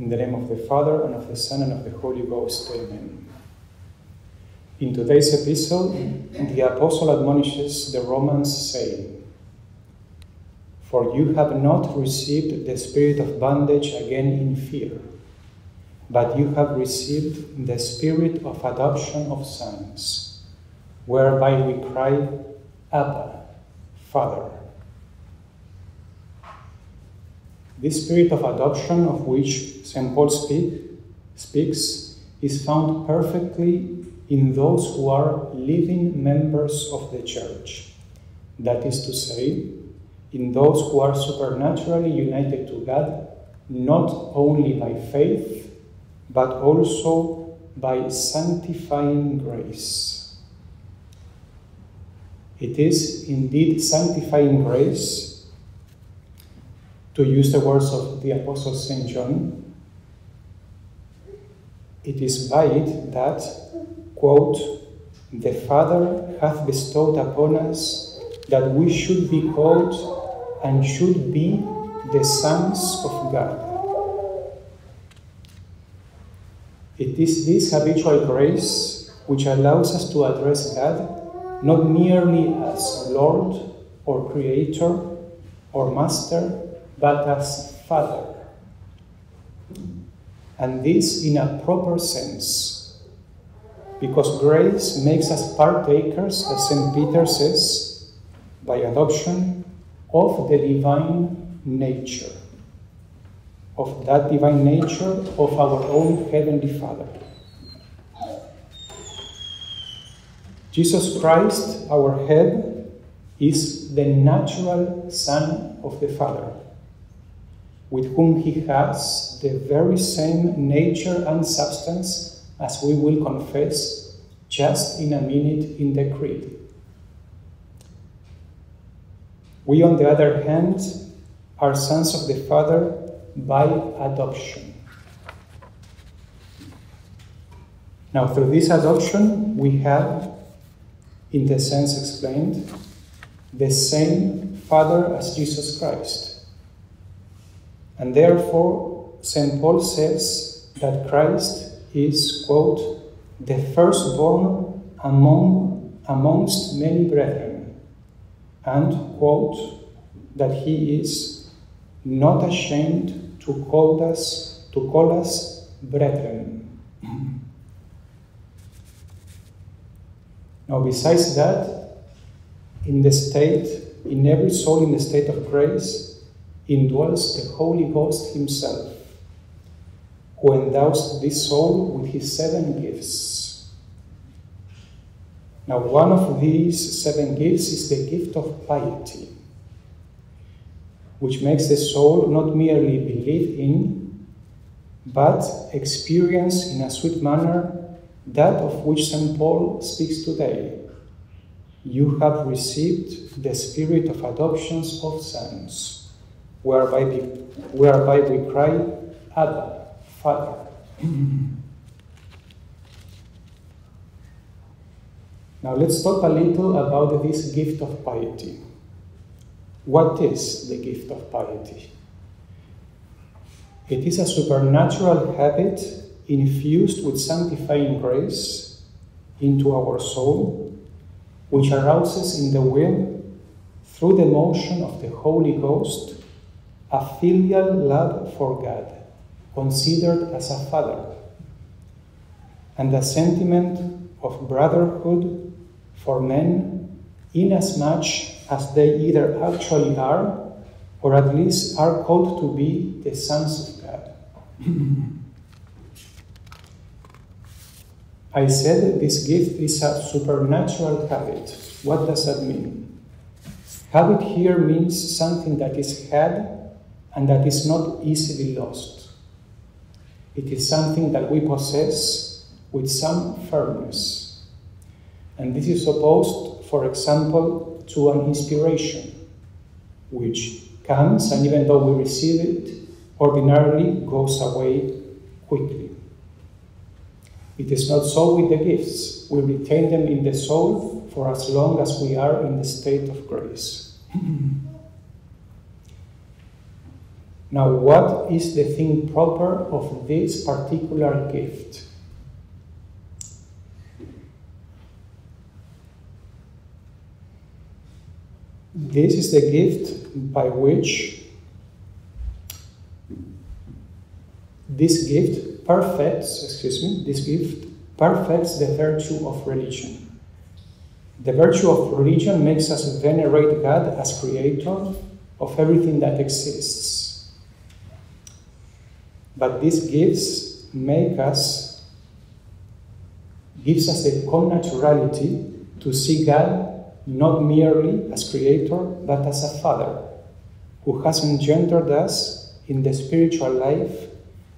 In the name of the Father, and of the Son, and of the Holy Ghost. Amen. In today's epistle, the Apostle admonishes the Romans, saying, For you have not received the spirit of bondage again in fear, but you have received the spirit of adoption of sons, whereby we cry, Abba, Father. This spirit of adoption of which St. Paul speak, speaks is found perfectly in those who are living members of the Church. That is to say, in those who are supernaturally united to God, not only by faith, but also by sanctifying grace. It is indeed sanctifying grace to use the words of the Apostle St. John, it is by it that, quote, the Father hath bestowed upon us that we should be called and should be the sons of God. It is this habitual grace which allows us to address God not merely as Lord or Creator or Master, but as Father. And this in a proper sense, because grace makes us partakers, as St. Peter says, by adoption of the divine nature, of that divine nature of our own Heavenly Father. Jesus Christ, our head, is the natural Son of the Father with whom he has the very same nature and substance as we will confess just in a minute in the Creed. We, on the other hand, are sons of the Father by adoption. Now, through this adoption, we have, in the sense explained, the same Father as Jesus Christ. And therefore, St. Paul says that Christ is, quote, the firstborn among, amongst many brethren, and, quote, that he is not ashamed to call us, to call us brethren. now, besides that, in the state, in every soul in the state of grace, indwells the Holy Ghost Himself, who endows this soul with His seven gifts. Now, one of these seven gifts is the gift of piety, which makes the soul not merely believe in, but experience in a sweet manner that of which St. Paul speaks today. You have received the spirit of adoptions of sons whereby we, whereby we cry, Abba, Father. now let's talk a little about this gift of piety. What is the gift of piety? It is a supernatural habit infused with sanctifying grace into our soul, which arouses in the will, through the motion of the Holy Ghost, a filial love for God, considered as a father, and a sentiment of brotherhood for men, inasmuch as they either actually are or at least are called to be the sons of God. I said this gift is a supernatural habit. What does that mean? Habit here means something that is had and that is not easily lost. It is something that we possess with some firmness. And this is opposed, for example, to an inspiration, which comes and even though we receive it, ordinarily goes away quickly. It is not so with the gifts. We retain them in the soul for as long as we are in the state of grace. Now, what is the thing proper of this particular gift? This is the gift by which this gift perfects, excuse me, this gift perfects the virtue of religion. The virtue of religion makes us venerate God as creator of everything that exists. But these gifts make us, gives us the connaturality to see God not merely as creator, but as a father who has engendered us in the spiritual life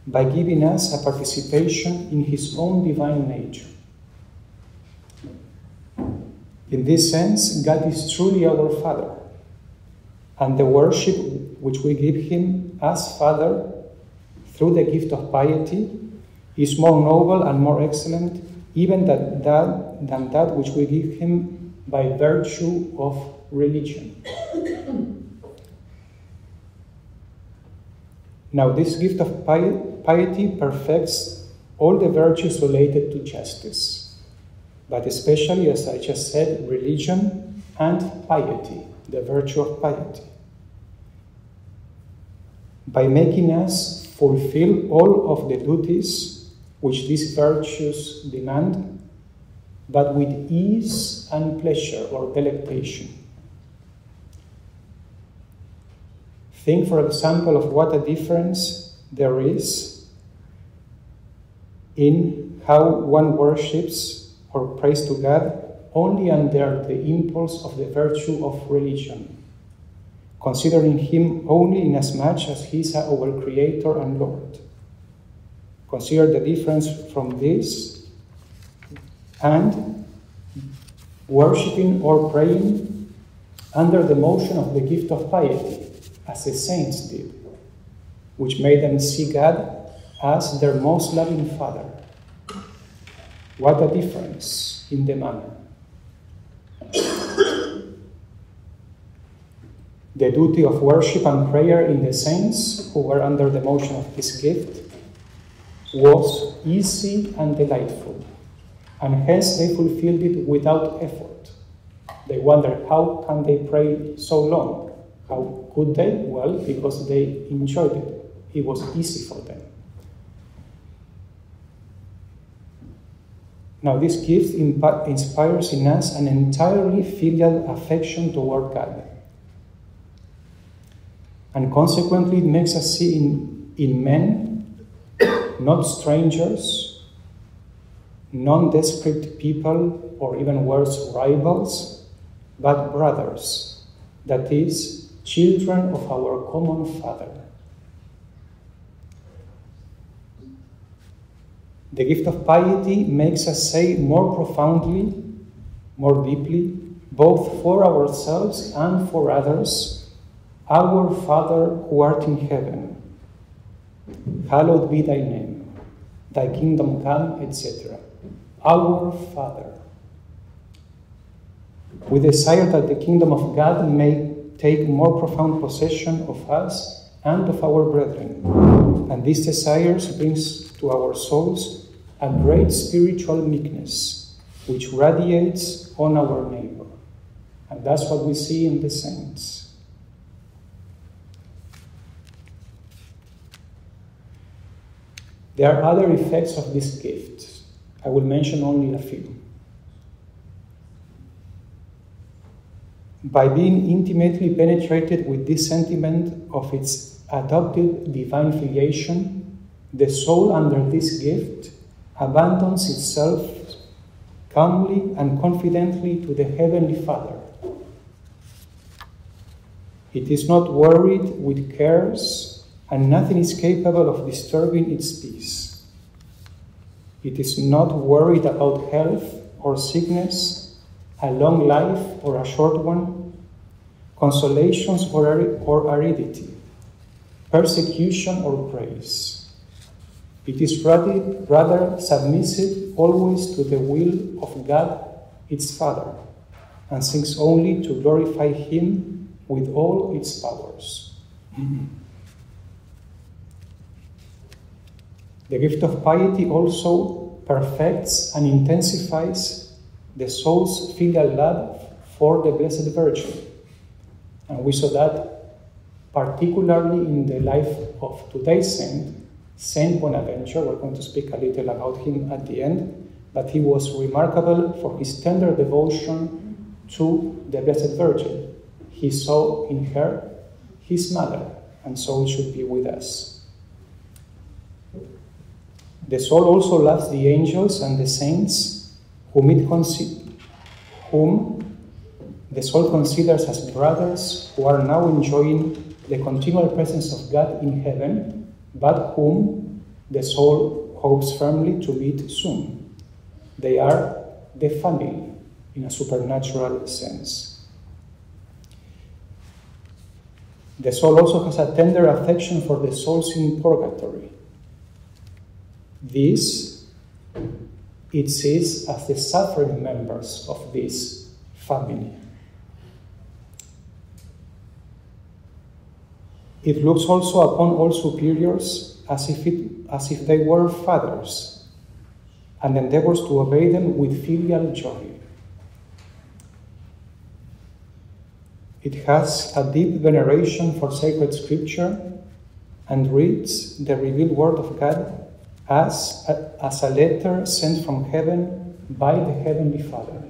by giving us a participation in his own divine nature. In this sense, God is truly our Father, and the worship which we give him as Father through the gift of piety is more noble and more excellent even that, that, than that which we give him by virtue of religion. now, this gift of piety perfects all the virtues related to justice, but especially, as I just said, religion and piety, the virtue of piety. By making us fulfill all of the duties which these virtues demand, but with ease and pleasure or delectation. Think, for example, of what a difference there is in how one worships or prays to God only under the impulse of the virtue of religion, considering Him only inasmuch as He is our Creator and Lord. Consider the difference from this and worshipping or praying under the motion of the gift of piety, as the saints did, which made them see God as their most loving Father. What a difference in the manner. The duty of worship and prayer in the saints who were under the motion of this gift was easy and delightful, and hence they fulfilled it without effort. They wondered how can they pray so long? How could they? Well, because they enjoyed it. It was easy for them. Now, this gift inspires in us an entirely filial affection toward God. And consequently, it makes us see in, in men not strangers, nondescript people, or even worse, rivals, but brothers, that is, children of our common Father. The gift of piety makes us say more profoundly, more deeply, both for ourselves and for others, Our Father who art in heaven, hallowed be thy name, thy kingdom come, etc. Our Father. We desire that the kingdom of God may take more profound possession of us and of our brethren. And this desire brings to our souls a great spiritual meekness which radiates on our neighbor. And that's what we see in the saints. There are other effects of this gift. I will mention only a few. By being intimately penetrated with this sentiment of its adopted divine filiation, the soul under this gift abandons itself calmly and confidently to the Heavenly Father. It is not worried with cares, and nothing is capable of disturbing its peace. It is not worried about health or sickness, a long life or a short one, consolations or, or aridity, persecution or praise. It is rather, rather submissive always to the will of God, its Father, and seeks only to glorify Him with all its powers. The gift of piety also perfects and intensifies the soul's filial love for the Blessed Virgin. And we saw that particularly in the life of today's saint, Saint Bonaventure. We're going to speak a little about him at the end, but he was remarkable for his tender devotion to the Blessed Virgin. He saw in her his mother, and so it should be with us. The soul also loves the angels and the saints whom, it whom the soul considers as brothers who are now enjoying the continual presence of God in heaven, but whom the soul hopes firmly to meet soon. They are the family in a supernatural sense. The soul also has a tender affection for the souls in purgatory. This it sees as the suffering members of this family. It looks also upon all superiors as if, it, as if they were fathers, and endeavors to obey them with filial joy. It has a deep veneration for sacred scripture and reads the revealed word of God as a, as a letter sent from heaven by the Heavenly Father.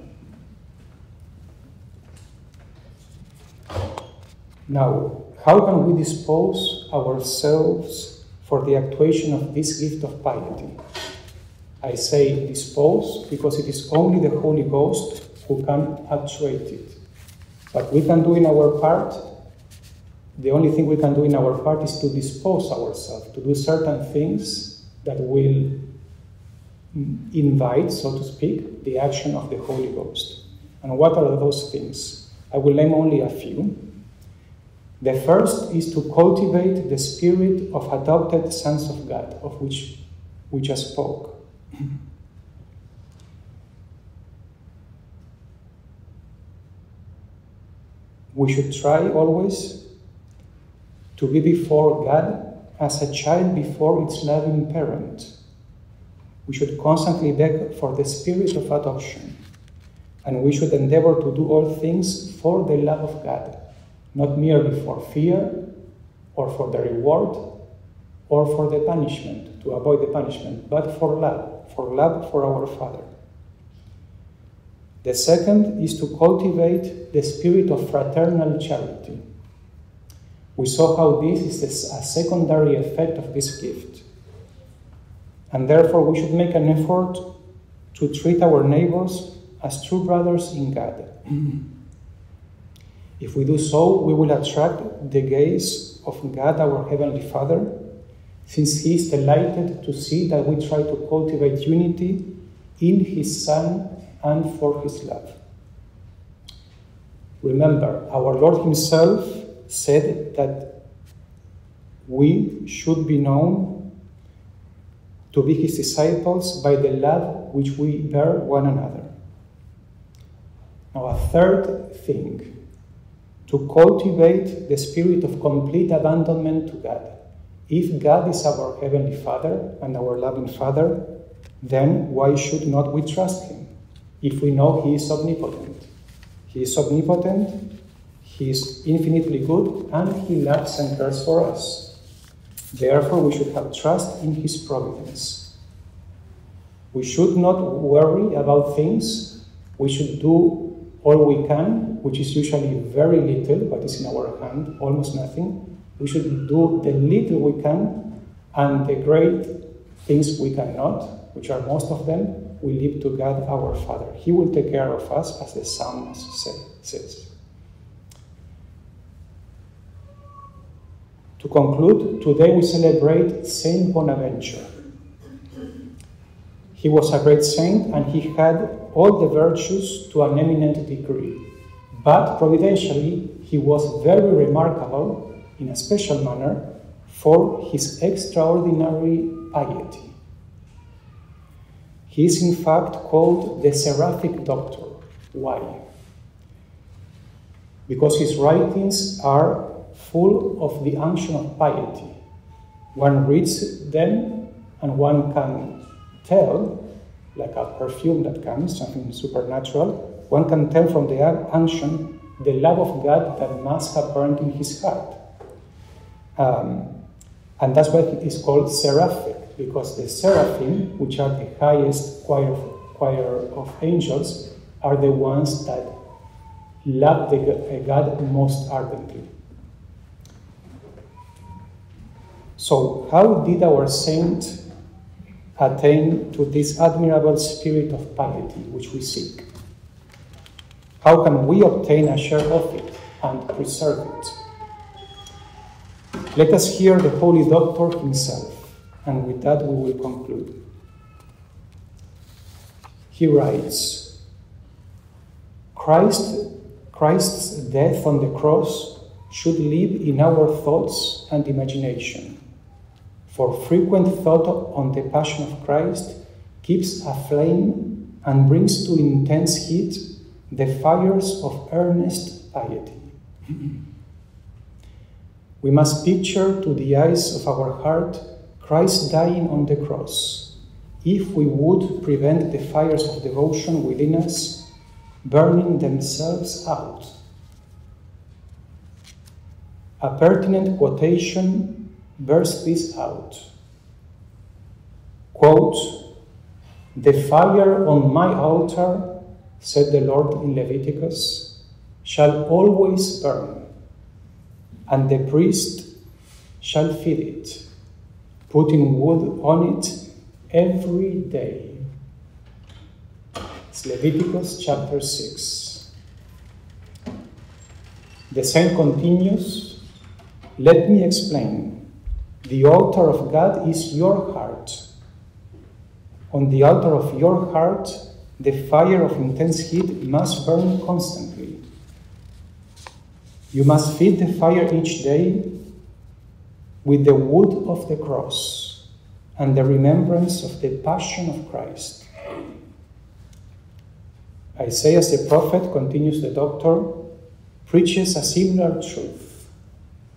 Now, how can we dispose ourselves for the actuation of this gift of piety? I say dispose because it is only the Holy Ghost who can actuate it. But we can do in our part, the only thing we can do in our part is to dispose ourselves, to do certain things that will invite, so to speak, the action of the Holy Ghost. And what are those things? I will name only a few. The first is to cultivate the spirit of adopted sons of God, of which we just spoke. we should try always to be before God as a child before its loving parent. We should constantly beg for the spirit of adoption, and we should endeavor to do all things for the love of God not merely for fear or for the reward or for the punishment, to avoid the punishment, but for love, for love for our Father. The second is to cultivate the spirit of fraternal charity. We saw how this is a secondary effect of this gift. And therefore, we should make an effort to treat our neighbors as true brothers in God. If we do so, we will attract the gaze of God, our Heavenly Father, since He is delighted to see that we try to cultivate unity in His Son and for His love. Remember, our Lord Himself said that we should be known to be His disciples by the love which we bear one another. Now, a third thing to cultivate the spirit of complete abandonment to God. If God is our Heavenly Father and our loving Father, then why should not we trust Him if we know He is omnipotent? He is omnipotent, He is infinitely good, and He loves and cares for us. Therefore, we should have trust in His providence. We should not worry about things. We should do all we can, which is usually very little, but is in our hand, almost nothing. We should do the little we can, and the great things we cannot, which are most of them, we leave to God our Father. He will take care of us, as the Psalm says. To conclude, today we celebrate Saint Bonaventure. He was a great saint and he had all the virtues to an eminent degree. But providentially, he was very remarkable in a special manner for his extraordinary piety. He is in fact called the seraphic doctor. Why? Because his writings are full of the unction of piety. One reads them and one can tell, like a perfume that comes, something supernatural, one can tell from the unction the love of God that must have burned in his heart. Um, and that's why it is called seraphic, because the seraphim, which are the highest choir, choir of angels, are the ones that love the God most ardently. So, how did our saint attain to this admirable spirit of piety which we seek? How can we obtain a share of it and preserve it? Let us hear the Holy Doctor himself, and with that we will conclude. He writes Christ, Christ's death on the cross should live in our thoughts and imagination for frequent thought on the Passion of Christ keeps aflame and brings to intense heat the fires of earnest piety. we must picture to the eyes of our heart Christ dying on the cross, if we would prevent the fires of devotion within us burning themselves out. A pertinent quotation Burst this out. Quote, The fire on my altar, said the Lord in Leviticus, shall always burn, and the priest shall feed it, putting wood on it every day. It's Leviticus chapter 6. The saint continues, Let me explain. The altar of God is your heart. On the altar of your heart, the fire of intense heat must burn constantly. You must feed the fire each day with the wood of the cross and the remembrance of the passion of Christ. Isaiah the prophet, continues the doctor, preaches a similar truth.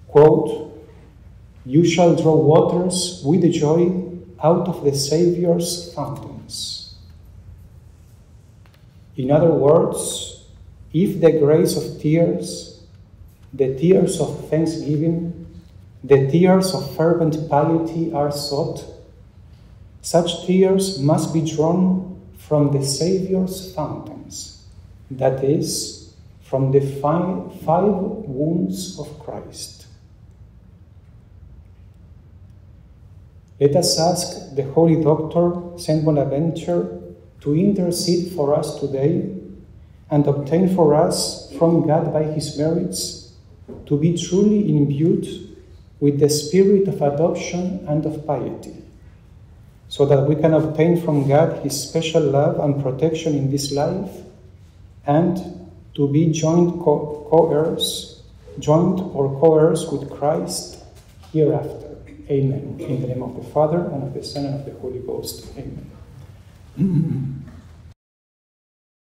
Quote, you shall draw waters with joy out of the Saviour's fountains. In other words, if the grace of tears, the tears of thanksgiving, the tears of fervent piety are sought, such tears must be drawn from the Saviour's fountains, that is, from the five, five wounds of Christ. Let us ask the Holy Doctor, Saint Bonaventure, to intercede for us today and obtain for us from God by his merits to be truly imbued with the spirit of adoption and of piety, so that we can obtain from God his special love and protection in this life and to be joint co heirs, joint or co heirs with Christ hereafter. Amen. In the name of the Father, and of the Son, and of the Holy Ghost. Amen.